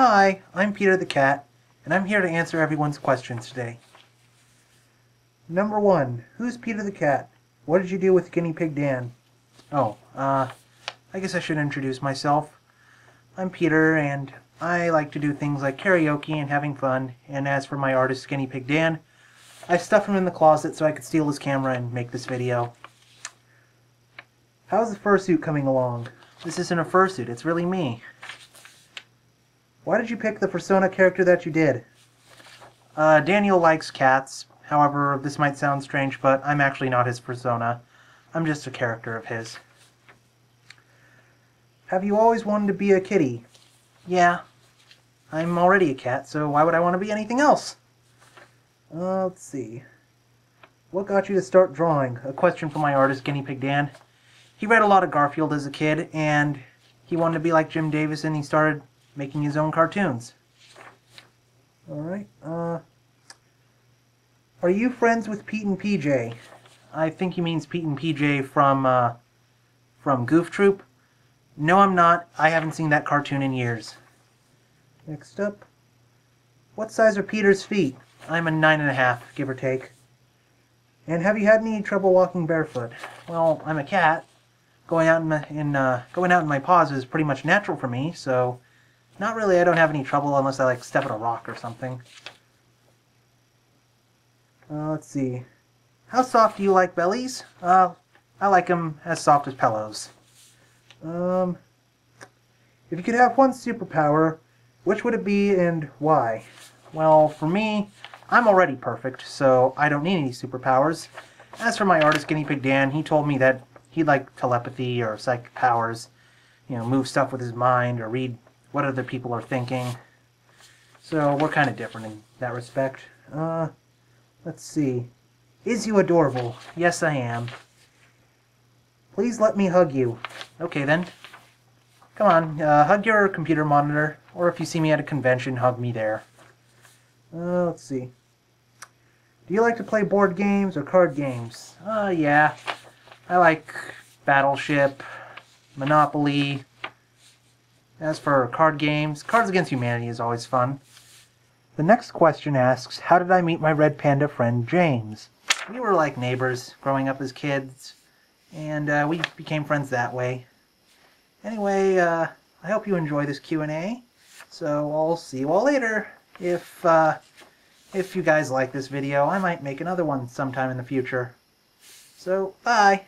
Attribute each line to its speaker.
Speaker 1: Hi, I'm Peter the Cat, and I'm here to answer everyone's questions today. Number one, who's Peter the Cat? What did you do with Guinea Pig Dan? Oh, uh, I guess I should introduce myself. I'm Peter, and I like to do things like karaoke and having fun, and as for my artist Guinea Pig Dan, I stuffed him in the closet so I could steal his camera and make this video. How's the fursuit coming along? This isn't a fursuit, it's really me. Why did you pick the persona character that you did? Uh, Daniel likes cats. However, this might sound strange, but I'm actually not his persona. I'm just a character of his. Have you always wanted to be a kitty? Yeah. I'm already a cat, so why would I want to be anything else? Uh, let's see. What got you to start drawing? A question from my artist, Guinea Pig Dan. He read a lot of Garfield as a kid, and he wanted to be like Jim Davis, and he started making his own cartoons. Alright, uh... Are you friends with Pete and PJ? I think he means Pete and PJ from, uh, from Goof Troop. No, I'm not. I haven't seen that cartoon in years. Next up. What size are Peter's feet? I'm a nine and a half, give or take. And have you had any trouble walking barefoot? Well, I'm a cat. Going out in, my, in uh, going out in my paws is pretty much natural for me, so not really. I don't have any trouble unless I like step on a rock or something. Uh, let's see. How soft do you like bellies? Uh, I like them as soft as pillows. Um, if you could have one superpower, which would it be and why? Well, for me, I'm already perfect, so I don't need any superpowers. As for my artist, Guinea Pig Dan, he told me that he'd like telepathy or psychic powers, you know, move stuff with his mind or read what other people are thinking. So we're kind of different in that respect. Uh, let's see. Is you adorable? Yes, I am. Please let me hug you. Okay, then. Come on, uh, hug your computer monitor, or if you see me at a convention, hug me there. Uh, let's see. Do you like to play board games or card games? Uh, yeah. I like Battleship, Monopoly. As for card games, Cards Against Humanity is always fun. The next question asks, how did I meet my red panda friend James? We were like neighbors growing up as kids, and uh, we became friends that way. Anyway, uh, I hope you enjoy this Q&A, so I'll see you all later. If, uh, if you guys like this video, I might make another one sometime in the future. So, bye!